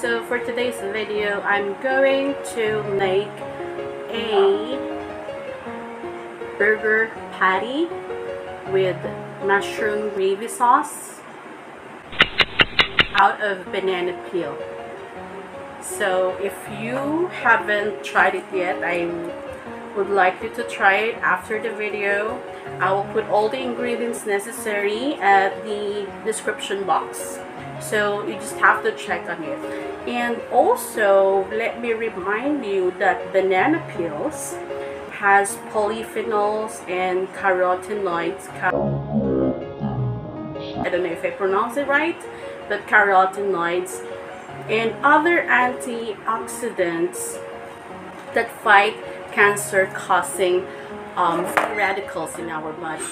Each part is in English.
So for today's video, I'm going to make a burger patty with mushroom gravy sauce out of banana peel. So if you haven't tried it yet, I would like you to try it after the video. I will put all the ingredients necessary at the description box so you just have to check on it. And also let me remind you that banana peels has polyphenols and carotenoids. I don't know if I pronounce it right but carotenoids and other antioxidants that fight cancer causing um, radicals in our body.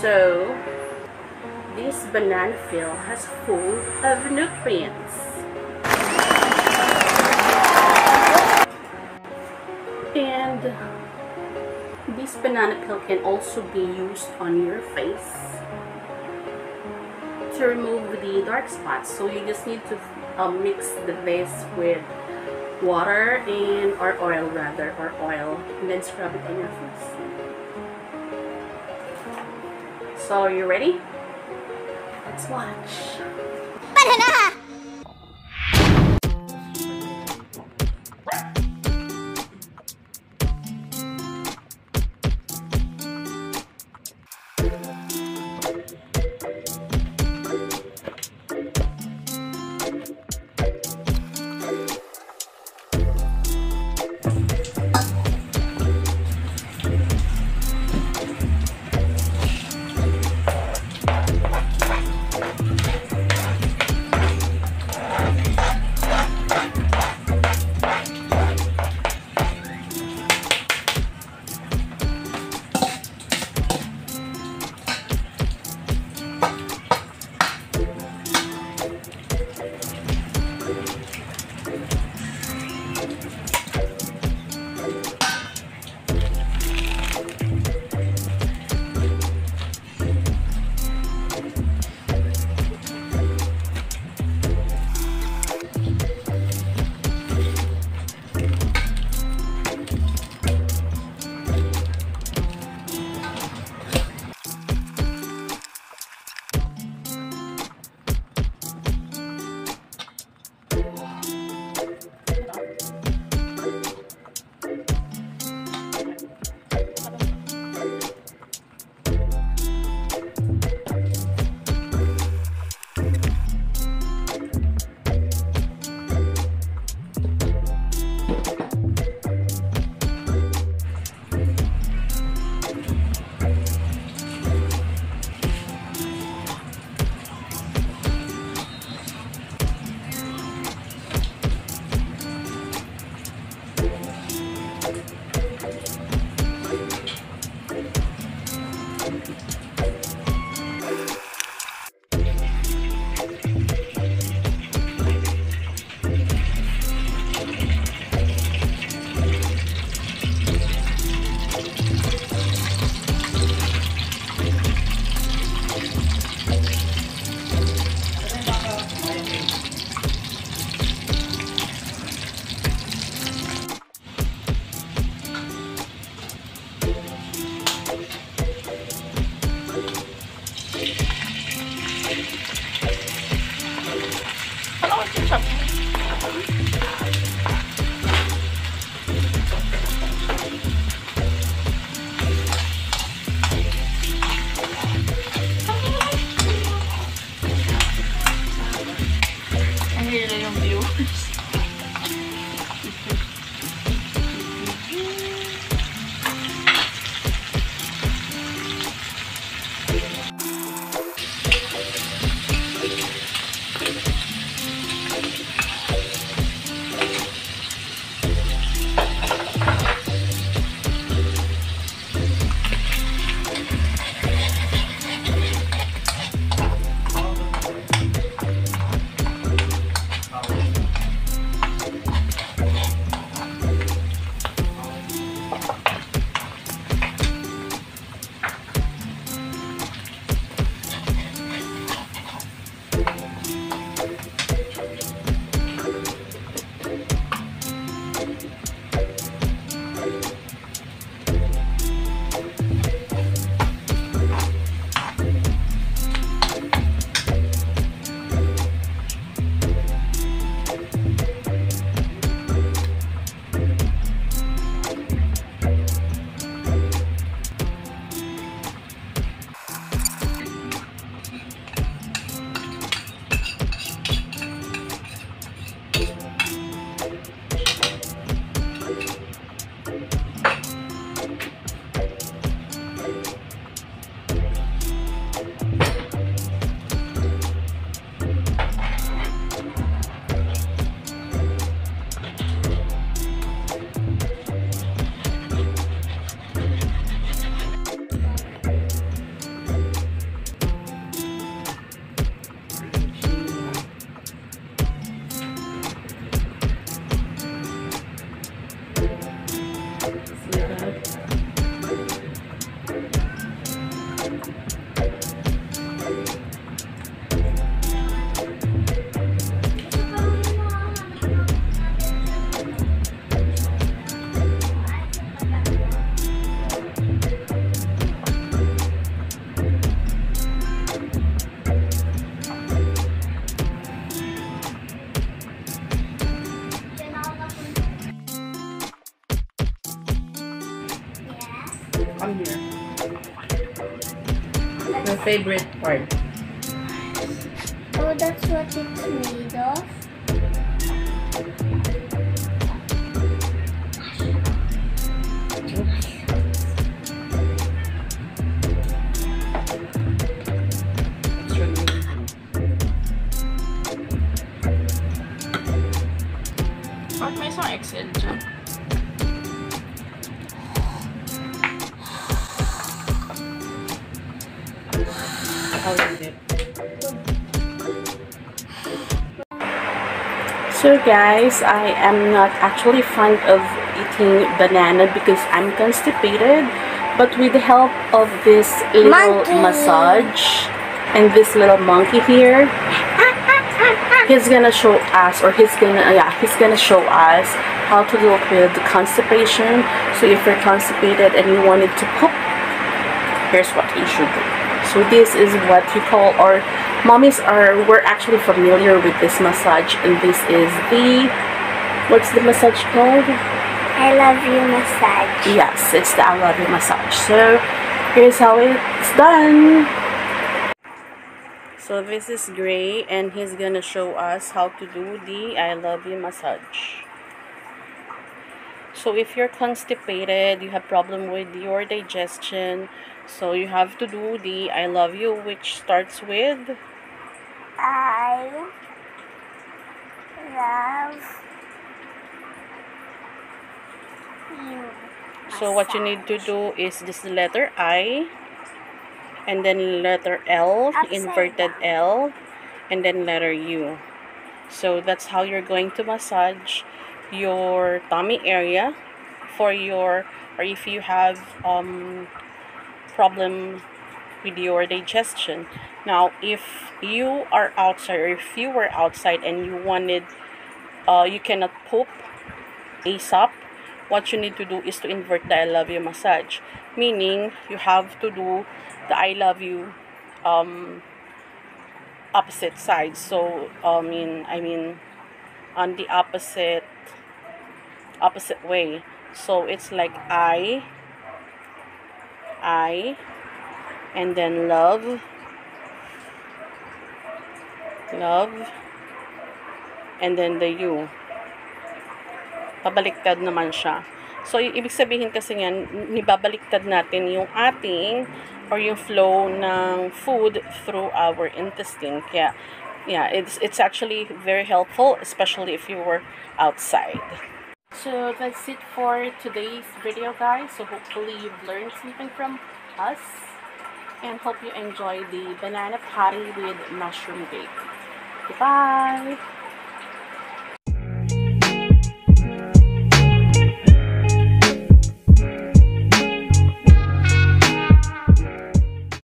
So this banana peel has full of nutrients. And this banana peel can also be used on your face to remove the dark spots. So you just need to um, mix the base with water and or oil rather or oil and then scrub it on your face. So are you ready? Let's watch. Banana! Come here. My favorite part. Oh, that's what it's made of. Oops. It's really Bakit may isang XL dyan? So guys, I am not actually fond of eating banana because I'm constipated. But with the help of this little Monkey. massage and this little monkey here, he's gonna show us or he's gonna uh, yeah he's gonna show us how to deal with the constipation. So if you're constipated and you wanted to poop, here's what you should do. So this is what you call or mommies are we're actually familiar with this massage and this is the what's the massage called? I love you massage. Yes, it's the I love you massage. So here's how it's done. So this is Grei and he's gonna show us how to do the I love you massage. So if you're constipated, you have problem with your digestion, so you have to do the I love you which starts with I love you. So what you need to do is this letter I and then letter L, Upside inverted L, and then letter U. So that's how you're going to massage your tummy area for your or if you have um problem with your digestion. Now, if you are outside or if you were outside and you wanted uh you cannot poop ASAP, what you need to do is to invert the I love you massage. Meaning, you have to do the I love you um, opposite side. So, I mean, I mean, on the opposite opposite way. So it's like I, I, and then love, love, and then the you pabaliktad naman siya. So, ibig sabihin kasi niyan, nibabaliktad natin yung ating or yung flow ng food through our intestine. Kaya, yeah, it's, it's actually very helpful, especially if you were outside. So, that's it for today's video, guys. So, hopefully you've learned something from us. And hope you enjoy the banana patty with mushroom bake. Goodbye!